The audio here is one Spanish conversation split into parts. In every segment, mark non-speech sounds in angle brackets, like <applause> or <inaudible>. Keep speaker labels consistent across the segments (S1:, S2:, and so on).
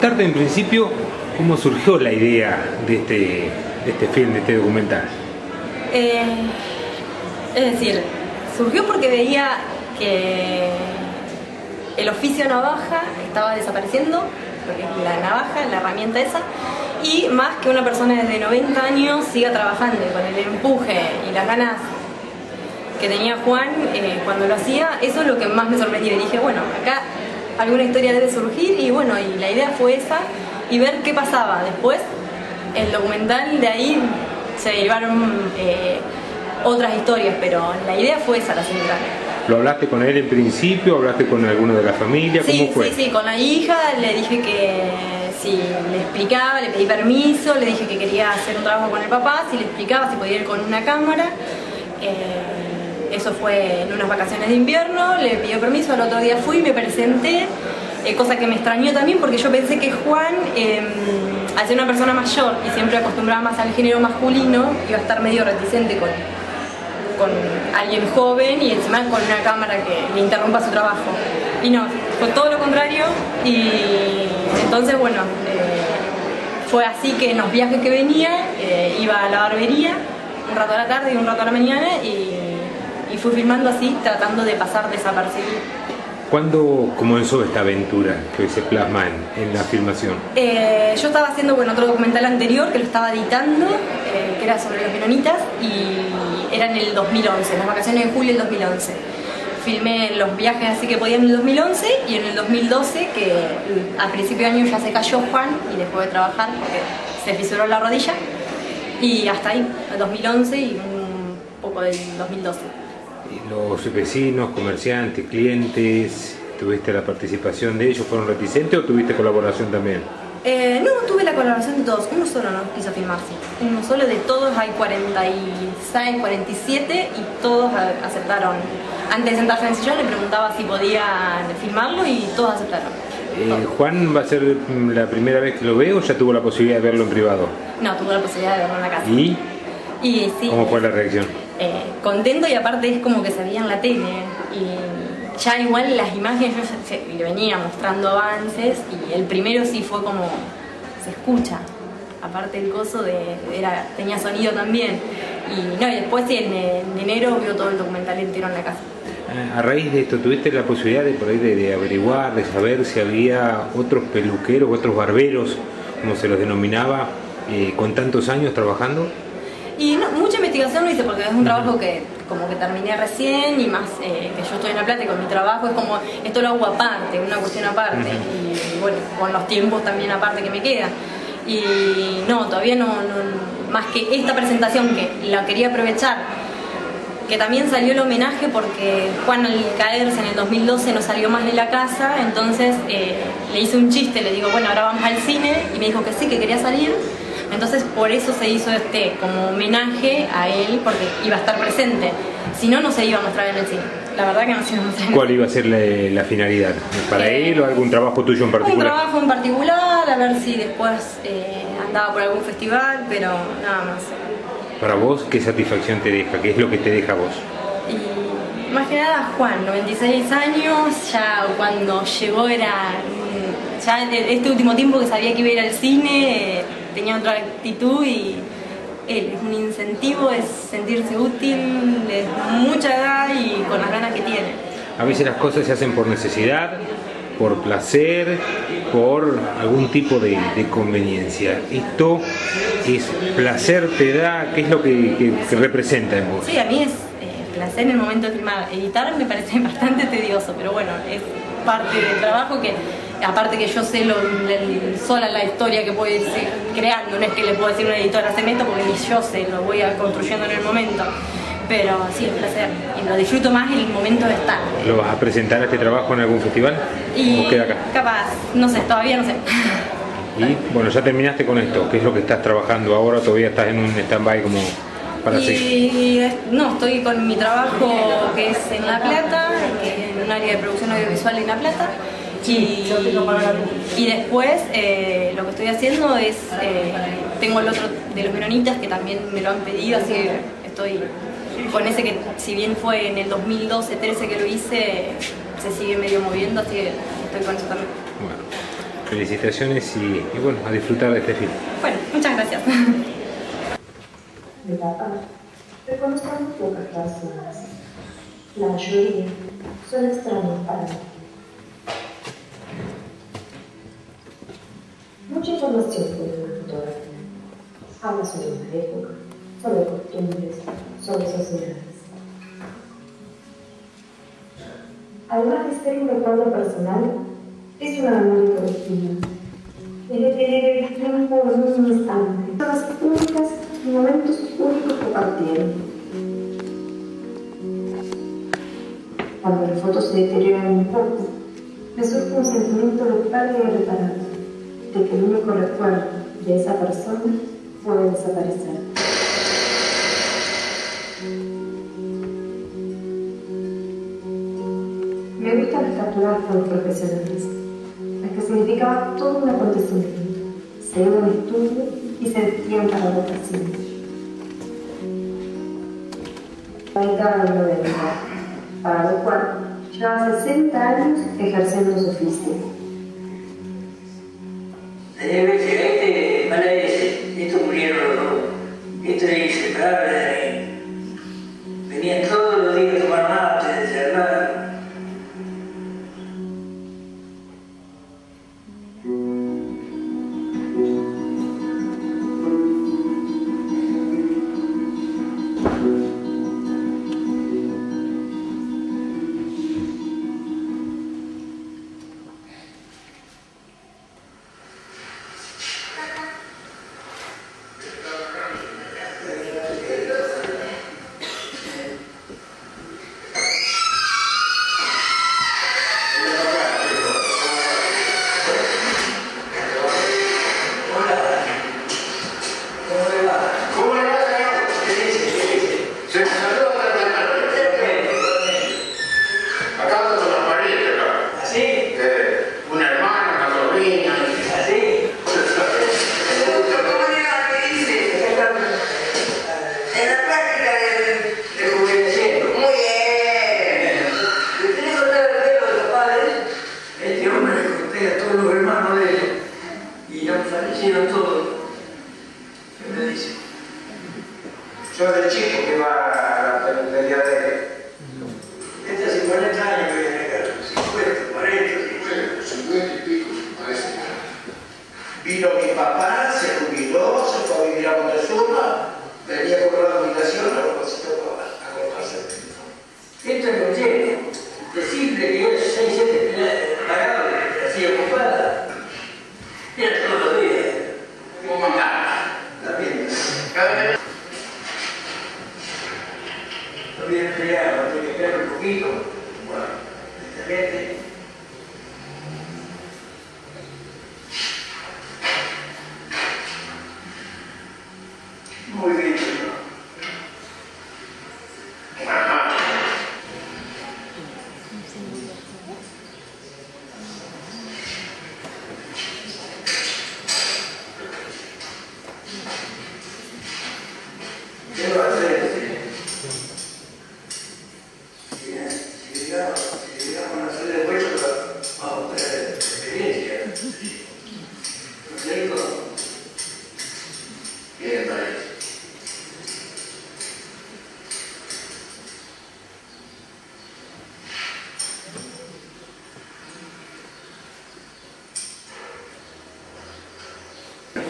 S1: Tarde en principio, ¿cómo surgió la idea de este, de este film, de este documental?
S2: Eh, es decir, surgió porque veía que el oficio navaja estaba desapareciendo, porque la navaja, la herramienta esa, y más que una persona de 90 años siga trabajando con el empuje y las ganas que tenía Juan eh, cuando lo hacía, eso es lo que más me sorprendió. Y dije, bueno, acá alguna historia debe surgir y bueno, y la idea fue esa y ver qué pasaba. Después, el documental de ahí se derivaron eh, otras historias, pero la idea fue esa, la central.
S1: ¿Lo hablaste con él en principio? ¿Hablaste con alguno de la familia? ¿Cómo
S2: sí,
S1: fue?
S2: Sí, sí, con la hija le dije que si le explicaba, le pedí permiso, le dije que quería hacer un trabajo con el papá, si le explicaba si podía ir con una cámara. Eh, eso fue en unas vacaciones de invierno, le pidió permiso, al otro día fui, me presenté, eh, cosa que me extrañó también porque yo pensé que Juan, eh, al ser una persona mayor y siempre acostumbrada más al género masculino, iba a estar medio reticente con, con alguien joven y encima con una cámara que le interrumpa su trabajo. Y no, fue todo lo contrario y entonces bueno, eh, fue así que en los viajes que venía eh, iba a la barbería un rato a la tarde y un rato a la mañana y, y fui filmando así tratando de pasar desapercibido.
S1: ¿Cuándo comenzó esta aventura que hoy se plasma en, en la filmación?
S2: Eh, yo estaba haciendo bueno, otro documental anterior que lo estaba editando, eh, que era sobre los menonitas, y era en el 2011, en las vacaciones de julio del 2011. Filmé los viajes así que podía en el 2011 y en el 2012, que al principio de año ya se cayó Juan y dejó de trabajar porque se fisuró la rodilla, y hasta ahí, el 2011 y un poco del 2012.
S1: ¿Los vecinos, comerciantes, clientes, tuviste la participación de ellos? ¿Fueron reticentes o tuviste colaboración también?
S2: Eh, no, tuve la colaboración de todos. Uno solo no quiso filmarse. Uno solo de todos hay 46, 47 y todos aceptaron. Antes de sentarse en el sillón le preguntaba si podían filmarlo y todos aceptaron.
S1: Eh, ¿Juan va a ser mm, la primera vez que lo ve o ya tuvo la posibilidad de verlo en privado?
S2: No, tuve la posibilidad de verlo en la casa.
S1: ¿Y
S2: Y sí,
S1: cómo fue la reacción?
S2: Eh, contento y aparte es como que se en la tele. Y ya igual las imágenes, yo le venía mostrando avances y el primero sí fue como, se escucha. Aparte el coso de, era, tenía sonido también. Y no, y después sí, en, en enero vio todo el documental entero en la casa.
S1: A raíz de esto, ¿tuviste la posibilidad de por ahí de, de averiguar, de saber si había otros peluqueros, otros barberos, como se los denominaba, eh, con tantos años trabajando?
S2: Y no, mucha investigación no hice porque es un trabajo que como que terminé recién y más eh, que yo estoy en La Plata y con mi trabajo es como, esto lo hago aparte, una cuestión aparte y bueno, con los tiempos también aparte que me quedan. Y no, todavía no, no- más que esta presentación que la quería aprovechar, que también salió el homenaje porque Juan al caerse en el 2012 no salió más de la casa, entonces eh, le hice un chiste, le digo, bueno, ahora vamos al cine y me dijo que sí, que quería salir. Entonces por eso se hizo este como homenaje a él porque iba a estar presente. Si no, no se iba a mostrar en el cine. La verdad que no se iba a mostrar
S1: ¿Cuál iba a ser la, la finalidad? ¿Para
S2: Eh,
S1: él o algún trabajo tuyo en
S2: Un
S1: particular?
S2: trabajo en particular, a ver si después eh, andaba por algún festival, pero nada más.
S1: Para vos, ¿qué satisfacción te deja? ¿Qué es lo que te deja a vos?
S2: Y más que nada Juan, 96 años, ya cuando llegó era, mm, ya este último tiempo que sabía que iba a ir al cine, tenía otra actitud y él es un incentivo, es sentirse útil, es mucha edad y con las ganas que tiene.
S1: A veces las cosas se hacen por necesidad, por placer, por algún tipo de, de conveniencia. Esto es placer, te da, ¿qué es lo que, que- que representa en vos?
S2: Sí, a mí es eh, placer en el momento de filmar. Editar me parece <laughs> bastante tedioso, pero bueno, es parte del trabajo que, aparte que yo sé lo, el- sola la historia que puedo ir creando, no es que le puedo decir a una editora hace esto porque ni yo sé, lo voy a construyendo en el momento. Pero sí, es placer. Y lo disfruto más en el momento de estar.
S1: ¿Lo vas a presentar a este trabajo en algún festival?
S2: Y
S1: ¿O queda acá?
S2: capaz, no sé, todavía no sé.
S1: Y bueno, ya terminaste con esto. ¿Qué es lo que estás trabajando ahora? ¿Todavía estás en un stand-by como para?
S2: Y no, estoy con mi trabajo que es en La Plata, en un área de producción audiovisual en La Plata. Y, y después eh, lo que estoy haciendo es, eh, tengo el otro de los menonitas que también me lo han pedido, así que estoy con ese que si bien fue en el 2012-13 que lo hice, se sigue medio moviendo, así que estoy con eso también.
S1: Bueno, felicitaciones y, y bueno, a disfrutar de este film.
S2: Bueno, muchas gracias.
S3: De papá, reconozcamos pocas razones. La mayoría son extraños para mí. Tiene una fotografía. Habla sobre una época, sobre costumbres, sobre sociedades. Además de ser un recuerdo personal, es una memoria colectiva. Es detener el tiempo en un instante. Todas únicas y momentos únicos que partieron. Cuando la foto se deteriora un poco, me surge un sentimiento de pérdida irreparable, de que el único recuerdo de esa persona puede desaparecer. Me gusta las capturas por profesionales, las que significaban todo un acontecimiento, se al estudio y se vestían para. La década del 90, para lo cual llevaba 60 años ejerciendo su oficio.
S4: Tenía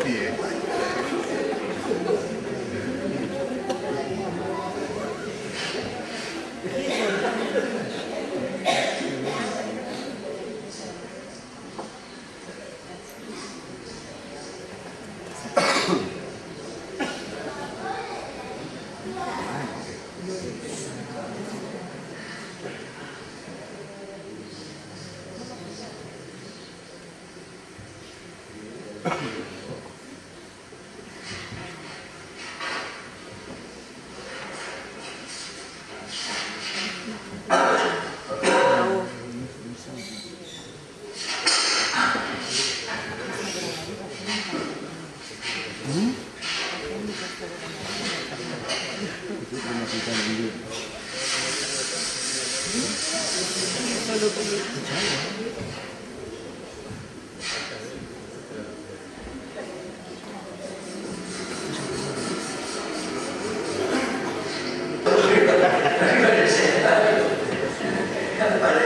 S4: pie.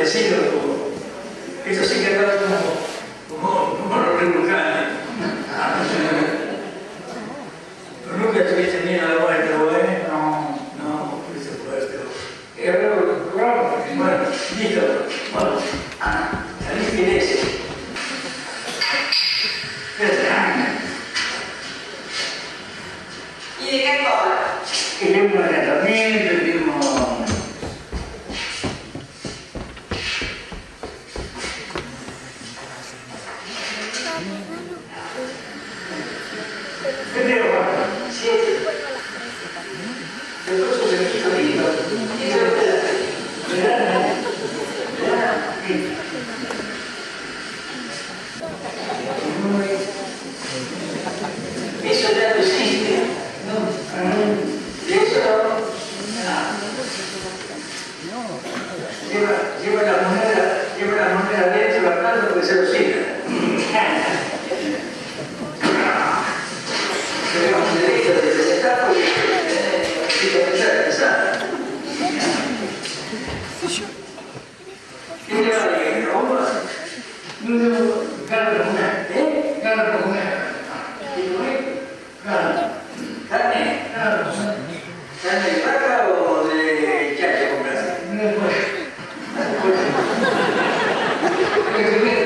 S4: Decirlo, eso sí que andaba como, como, como los republicanos. Pero nunca tuviste miedo a la muerte, ¿vos, eh? No, no, por supuesto. Eh, bueno, bueno, listo. Bueno, ah, salí bien ese.
S5: ¿Y de qué ancora?
S4: Tenemos un tratamiento, tenemos... Creo, siete. Entonces se me hizo lindo. Y yo, ¿verdad? Eso ya no existe. Y eso lleva, lleva la moneda, lleva la moneda dentro la plata porque se lo siga. <laughs> Pero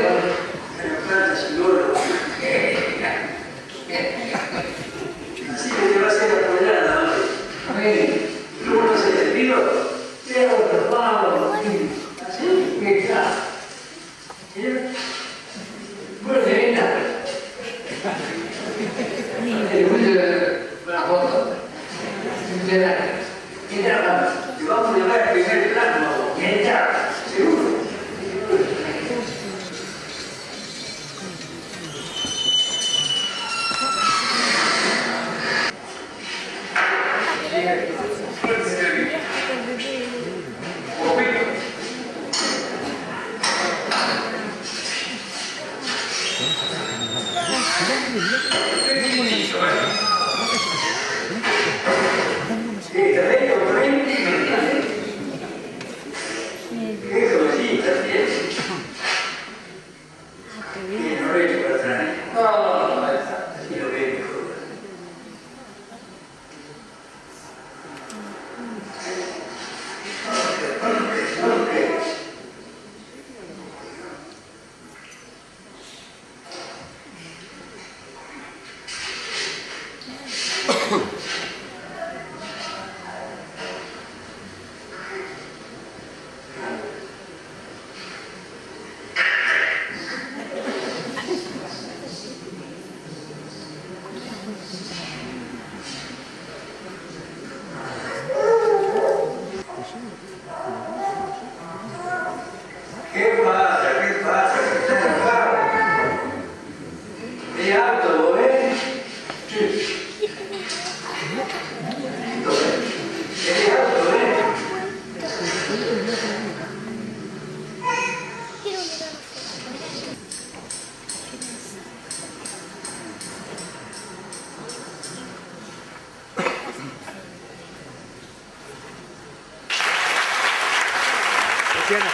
S1: Tatiana.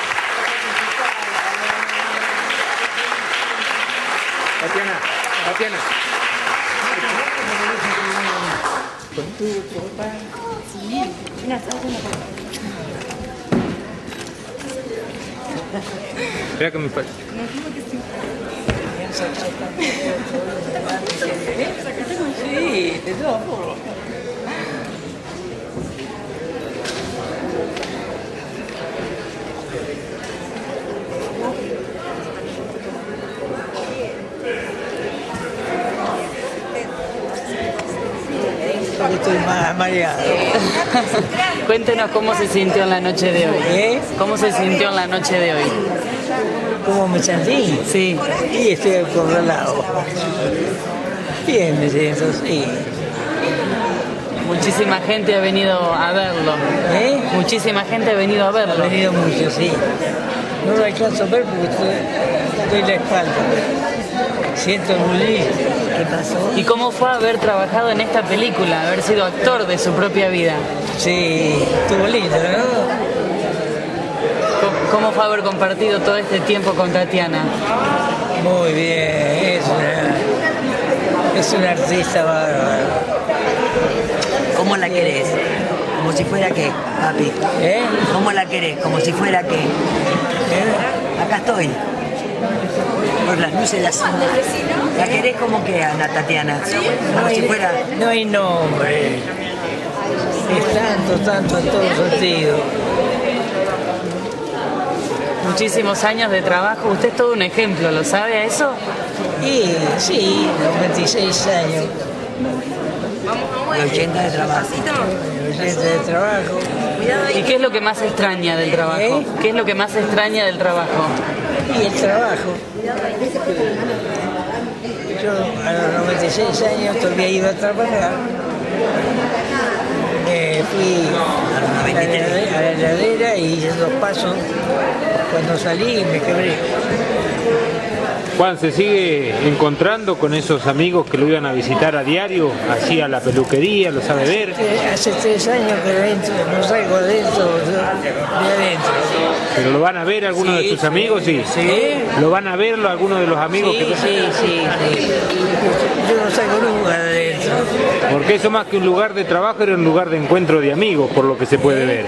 S1: Tatiana, Tatiana. Espera que me falta.
S6: Sí, de todas Estoy mareado.
S7: Cuéntenos cómo se sintió en la noche de hoy.
S6: ¿Eh?
S7: ¿Cómo se sintió en la noche de hoy?
S6: ¿Cómo me sentí?
S7: Sí.
S6: Y estoy acorralado. Bien me siento, sí.
S7: Muchísima gente ha venido a verlo.
S6: ¿Eh?
S7: Muchísima gente ha venido a
S6: Ha
S7: verlo.
S6: venido mucho, sí. No lo alcanzo a ver porque estoy, estoy la espalda. Siento bullicio. ¿Qué pasó?
S7: ¿Y cómo fue haber trabajado en esta película, haber sido actor de su propia vida?
S6: Sí, estuvo lindo, ¿no?
S7: ¿Cómo- ¿Cómo fue haber compartido todo este tiempo con Tatiana?
S6: Muy bien, es una, es una artista bárbara.
S5: ¿Cómo la querés? Como si fuera qué, papi.
S6: ¿Eh?
S5: ¿Cómo la querés? Como si fuera qué.
S6: ¿Eh?
S5: Acá estoy. Por las luces de la ciudad. ¿La querés como que, Ana Tatiana? Como si fuera.
S6: No hay nombre. Es tanto, tanto en todo sentido.
S7: Muchísimos años de trabajo. Usted es todo un ejemplo, ¿lo sabe eso?
S6: Y sí, los 26 años,
S5: Y 80 de trabajo.
S6: los 80 de trabajo.
S7: ¿Y qué es lo que más extraña del trabajo?
S6: ¿Eh?
S7: ¿Qué es lo que más extraña del trabajo?
S6: Y el trabajo. Yo a los 96 años todavía iba a trabajar. Me fui a la heladera- a la heladera y hice dos pasos. Cuando salí me quebré.
S1: Juan, ¿se sigue encontrando con esos amigos que lo iban a visitar a diario, así a la peluquería, lo sabe ver?
S6: Hace tres años que no, entro, no salgo adentro, de adentro.
S1: ¿Pero lo van a ver algunos de sus amigos? Sí.
S6: Sí.
S1: ¿Lo van a ver algunos de los amigos?
S6: Sí,
S1: que...
S6: sí, sí, sí. Yo no salgo nunca de adentro.
S1: Porque eso más que un lugar de trabajo era un lugar de encuentro de amigos, por lo que se puede ver.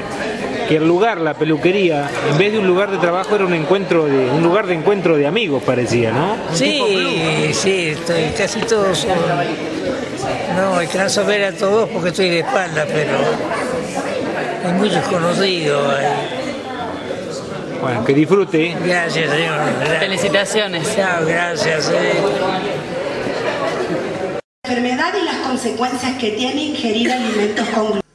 S1: Que el lugar, la peluquería, en vez de un lugar de trabajo era un encuentro de un lugar de encuentro de amigos, parecía, ¿no?
S6: Sí, sí, estoy, casi todos son. No alcanzo a ver a todos porque estoy de espalda, pero hay muchos conocidos. ahí.
S1: Bueno, que disfrute. ¿eh?
S6: Gracias, señor. Gracias.
S7: Felicitaciones.
S6: Chao, gracias. eh.
S8: enfermedad y las consecuencias que tiene ingerir alimentos con gluten.